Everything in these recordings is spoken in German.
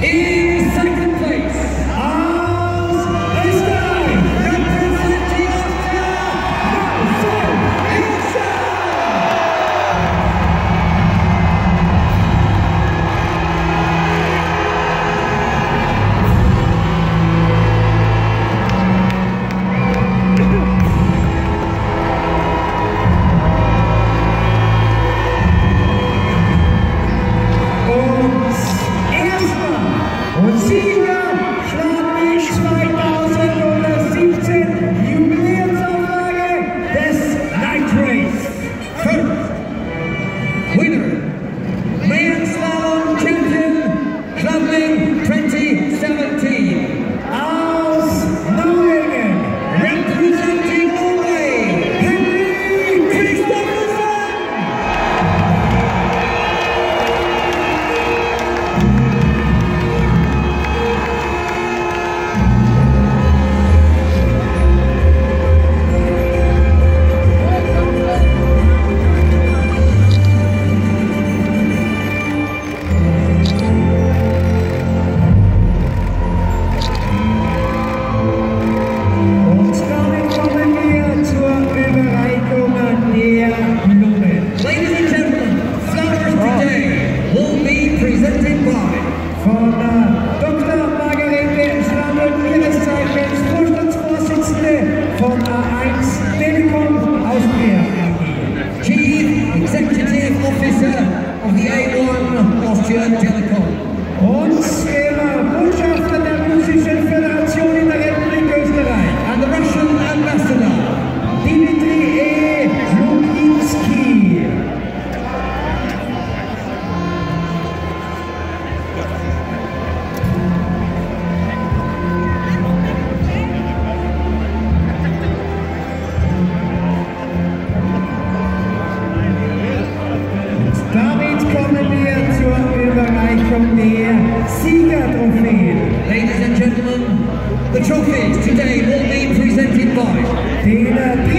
In Judge Ladies and gentlemen, the trophy today will be presented by Dana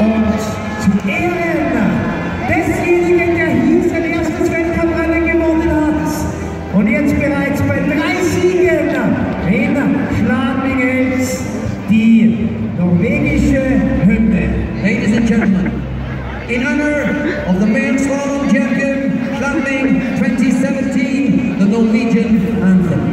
Zu Ehren desjenigen, der hier sein erstes Weltcuprennen gewonnen hat und jetzt bereits bei drei Siegen in Schladmingels die norwegische Hymne. Ladies and Gentlemen, in honor of the men's slalom champion Schladming 2017, the Norwegian anthem.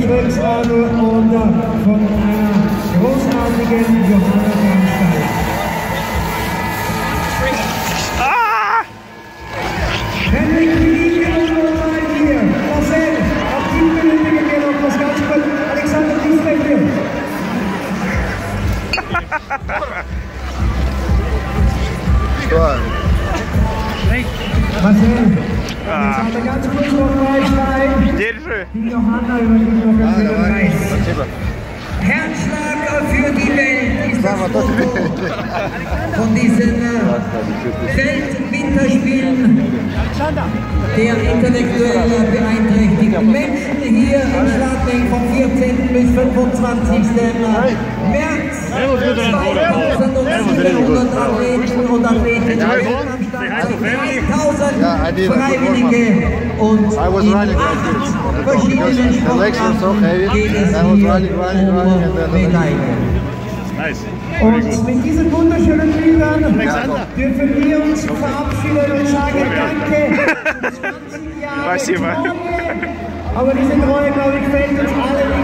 Schröcksrado und von einer großartigen Johanna Bernstein. Die Johanna übernimmt noch einen schönen Preis. Herzschlag für die Welt ist das Motto von diesen äh, Weltwinterspielen der intellektuell beeinträchtigten Menschen hier in Schladming vom 14. bis 25. März. 2400 Athleten und Athletinnen also 3000 yeah, Freiwillige und I was running like verschiedenen Sportarten so geht es hier um Medaillen. Nice. Und mit diesen wunderschönen Bildern dürfen wir uns verabschieden und sagen Danke. 20 Jahre Italien. Aber diese Treue, glaube ich, fällt uns allen